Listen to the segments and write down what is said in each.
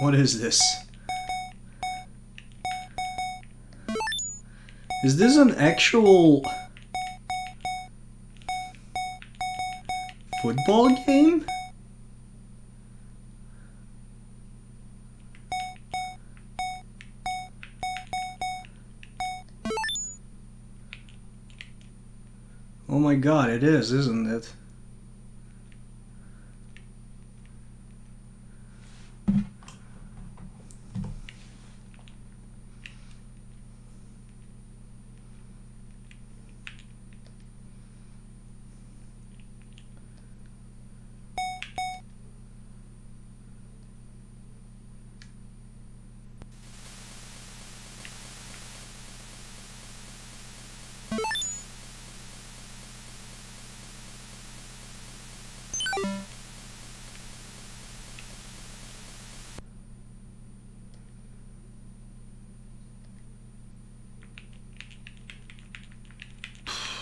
What is this? Is this an actual football game? Oh my god, it is, isn't it?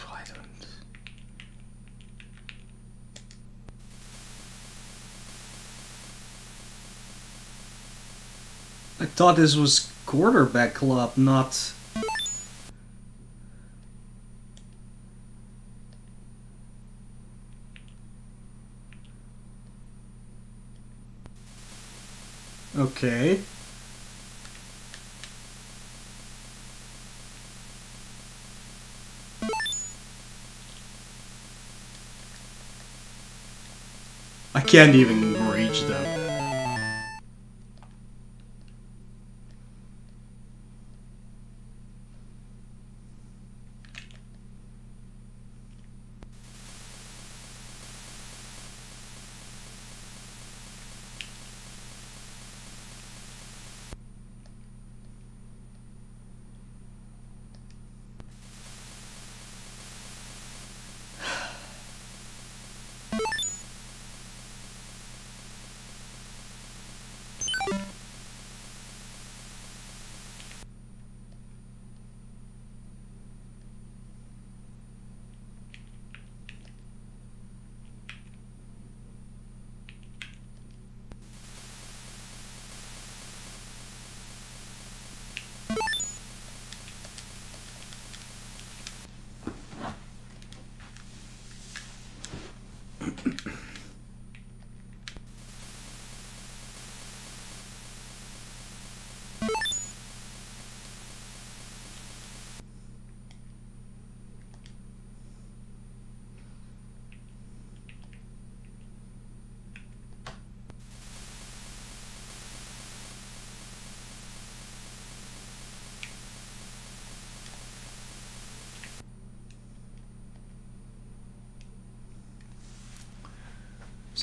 I don't. I thought this was quarterback club, not. Okay. I can't even reach them.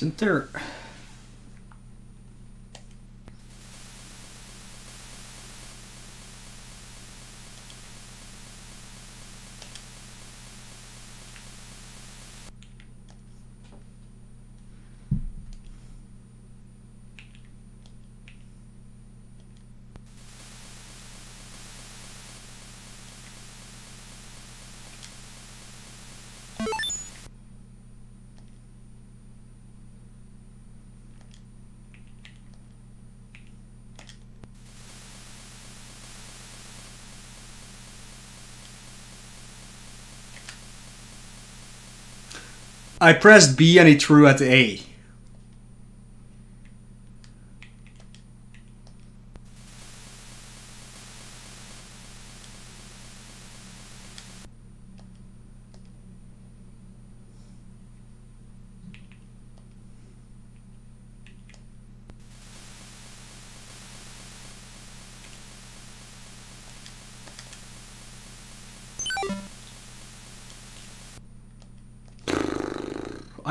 Isn't there. I pressed B and it threw at A.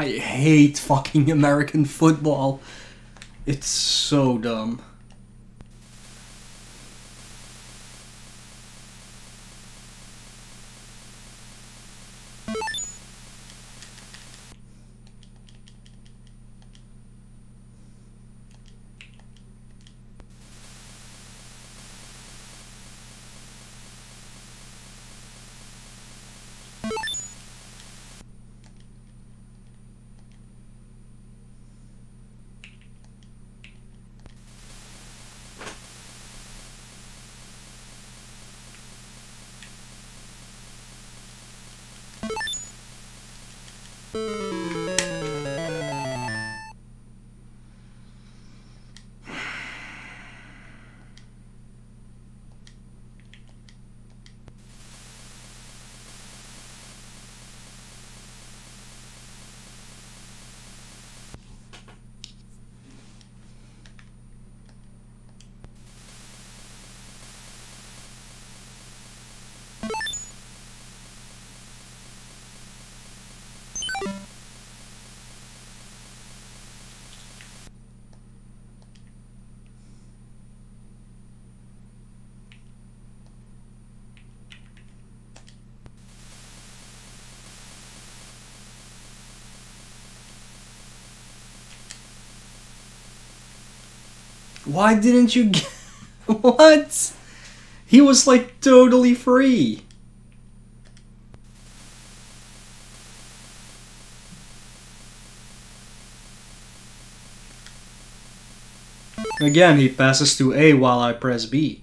I hate fucking American football. It's so dumb. Why didn't you get... What? He was like totally free. Again, he passes to A while I press B.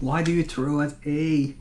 Why do you throw at A?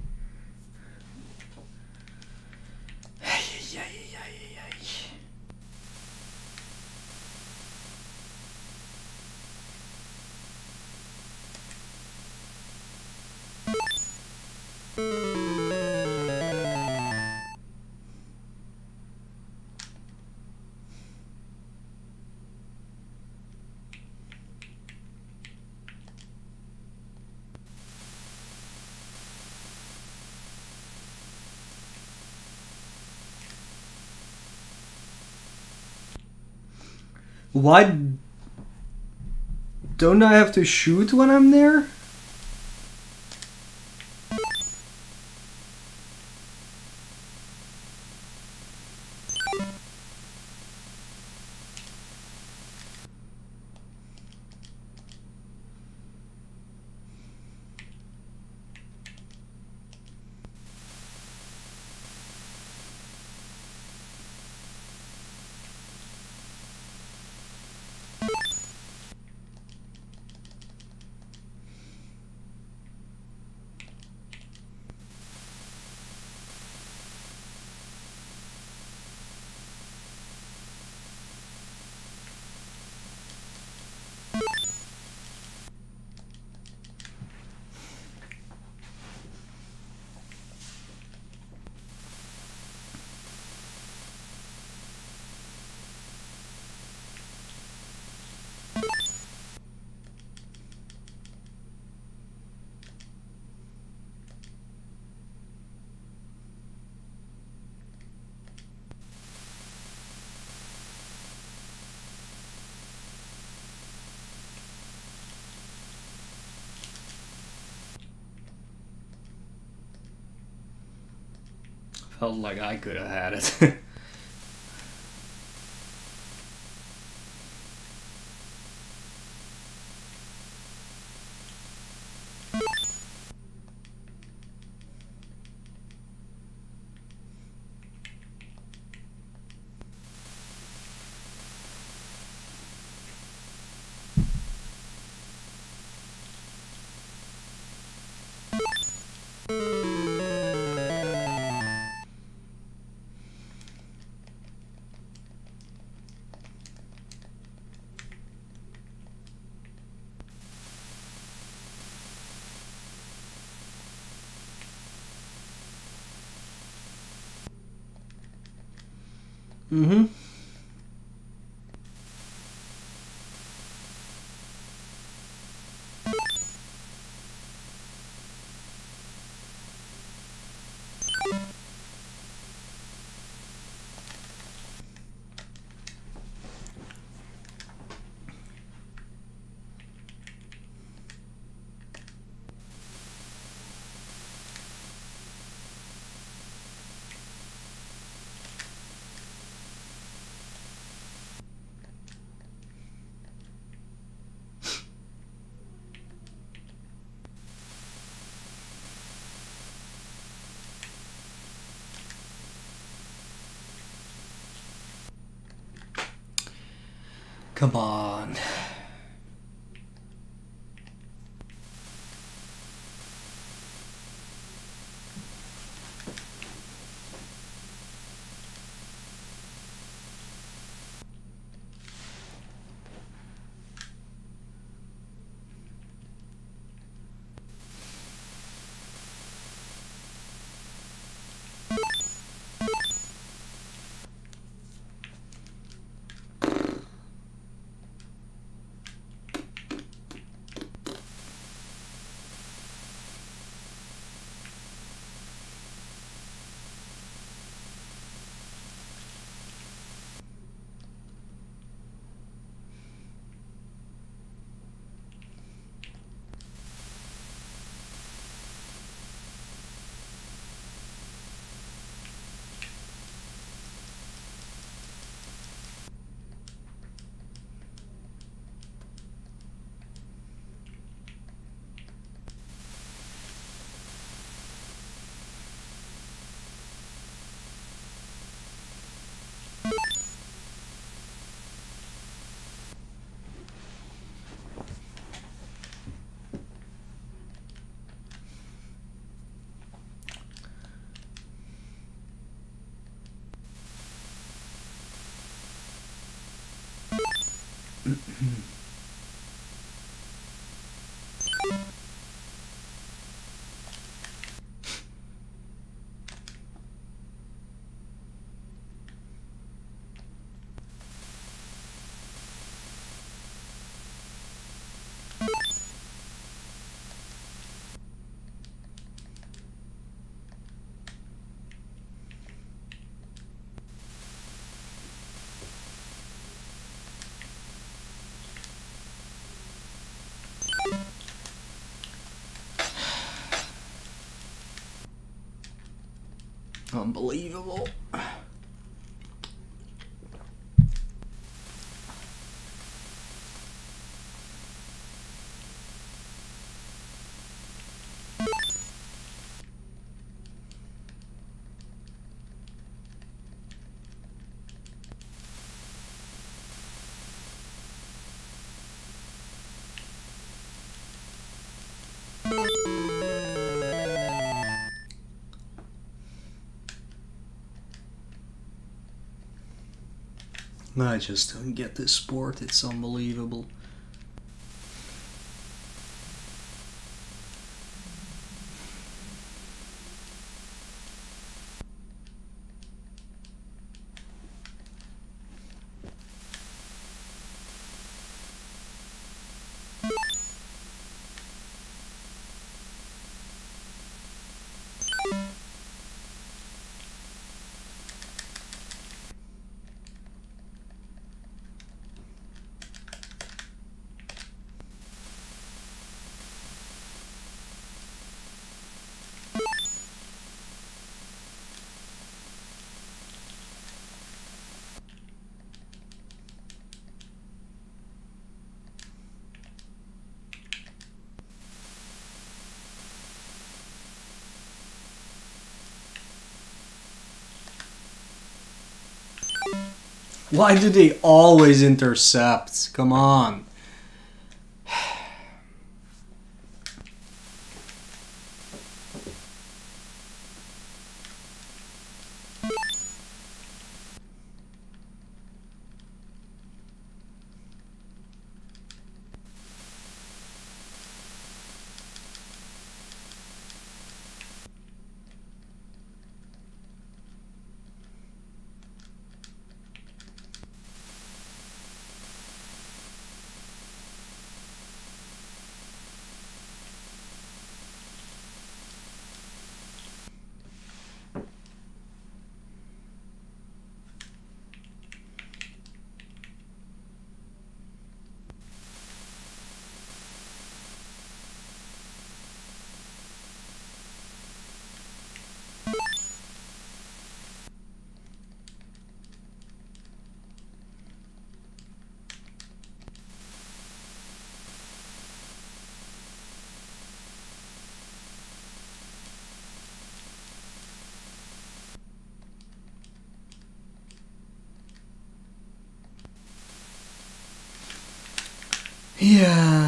Why don't I have to shoot when I'm there? Felt like I could have had it. Mm-hmm. Come on. mm-hmm Unbelievable. I just don't get this sport, it's unbelievable. Why do they always intercept? Come on. Yeah.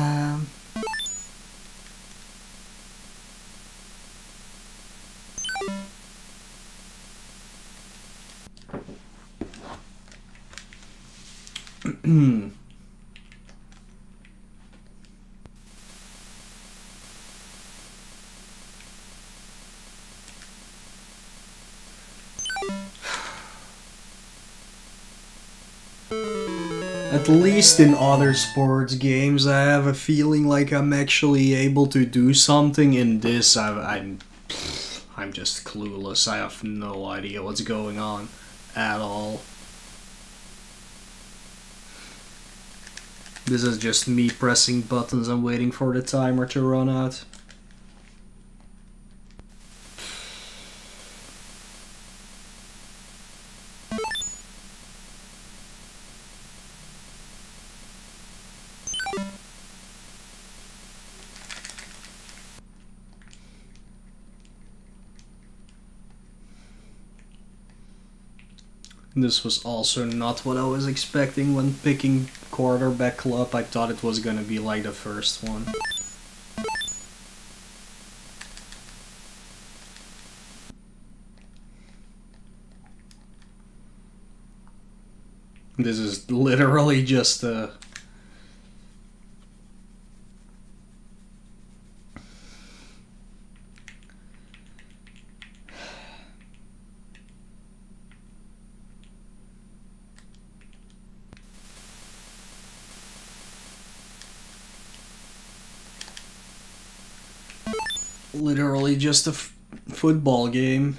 At least in other sports games, I have a feeling like I'm actually able to do something. In this, I, I'm, I'm just clueless. I have no idea what's going on at all. This is just me pressing buttons and waiting for the timer to run out. This was also not what I was expecting when picking quarterback club. I thought it was gonna be like the first one. This is literally just a literally just a f- football game.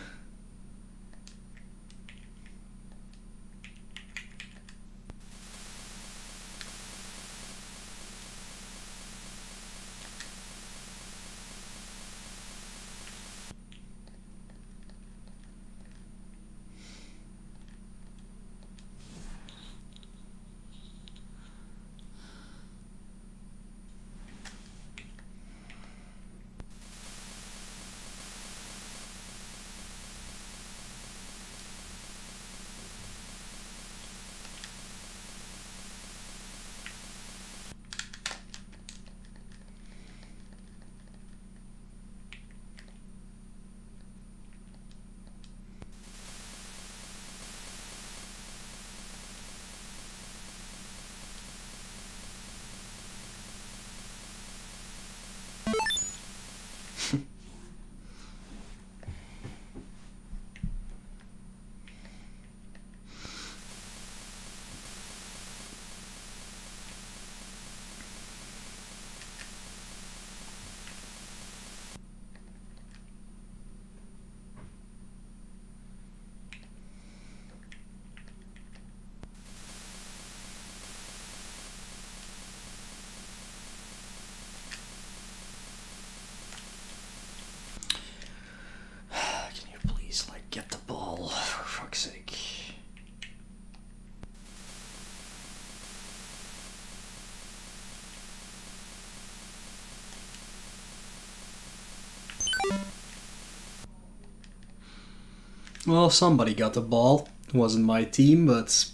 Can you please, like, get the ball, for fuck's sake? Well, somebody got the ball. It wasn't my team, but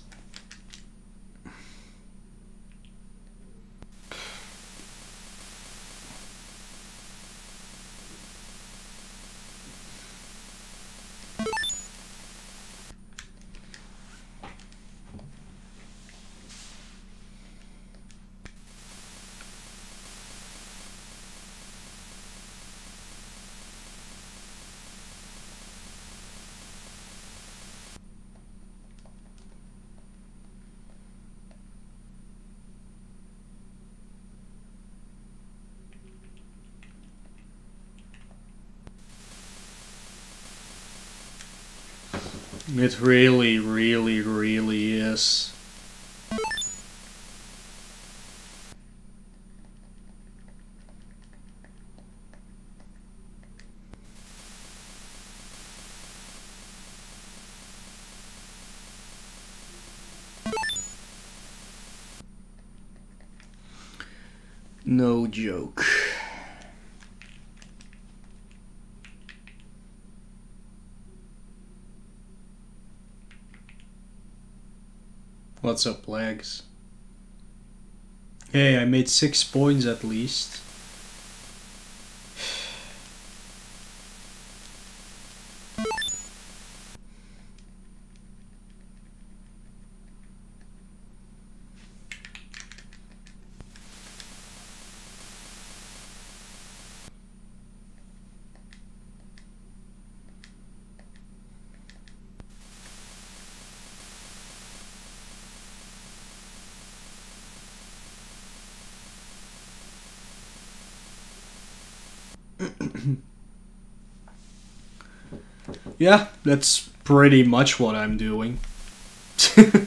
it really, really, really is. No joke. What's up, legs? Hey, I made six points at least. yeah, that's pretty much what I'm doing.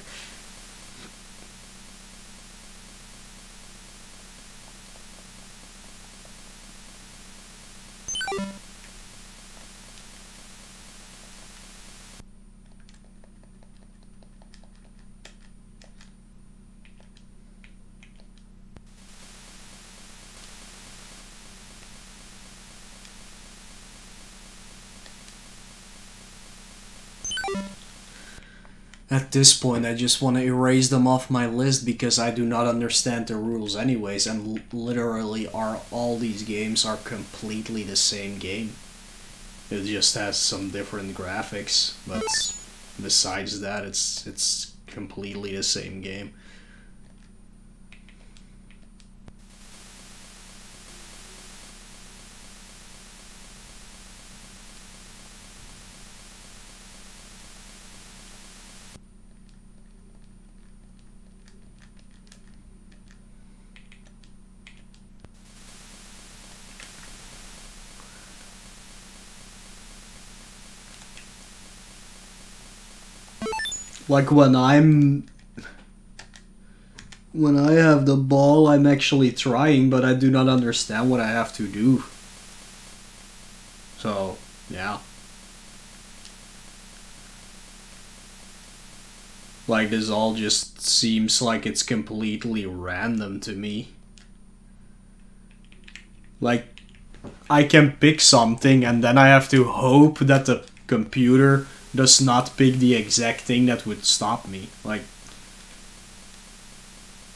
At this point, I just want to erase them off my list because I do not understand the rules anyways, and literally are all these games are completely the same game. It just has some different graphics, but besides that, it's it's completely the same game. Like when I'm when I have the ball, I'm actually trying, but I do not understand what I have to do. So, yeah. Like, this all just seems like it's completely random to me. Like, I can pick something and then I have to hope that the computer does not pick the exact thing that would stop me. Like,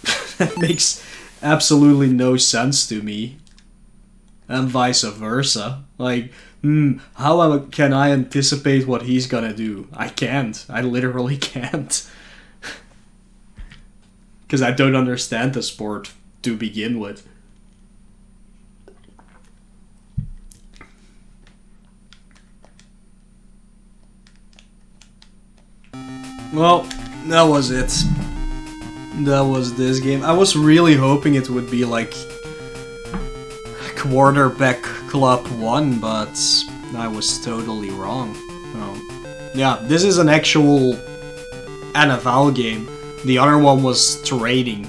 that makes absolutely no sense to me. And vice versa. Like, hmm, how can I anticipate what he's gonna do? I can't. I literally can't. Because I don't understand the sport to begin with. Well, that was it. That was this game. I was really hoping it would be like quarterback club 1, but I was totally wrong. Oh. Yeah, this is an actual NFL game. The other one was trading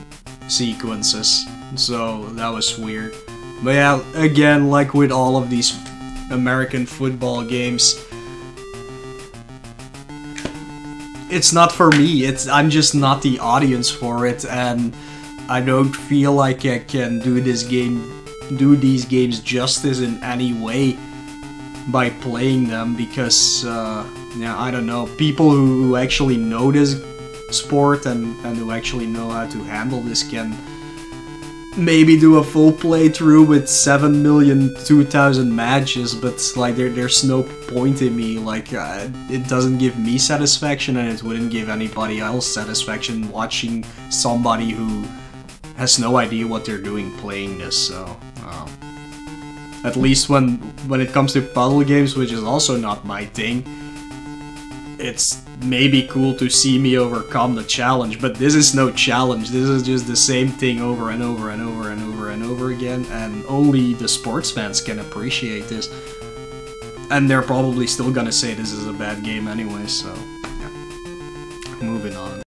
sequences, so that was weird. But yeah, again, like with all of these American football games, it's not for me. It's I'm just not the audience for it, and I don't feel like I can do this game, do these games justice in any way by playing them because, uh, yeah, I don't know. People who actually know this sport and, and who actually know how to handle this can maybe do a full playthrough with 7 million 2000 matches but like there, there's no point in me like uh, it doesn't give me satisfaction and it wouldn't give anybody else satisfaction watching somebody who has no idea what they're doing playing this so uh, at least when when it comes to puzzle games which is also not my thing it's maybe cool to see me overcome the challenge, but this is no challenge. This is just the same thing over and over and over and over and over again, and only the sports fans can appreciate this. And they're probably still gonna say this is a bad game anyway, so yeah. Moving on.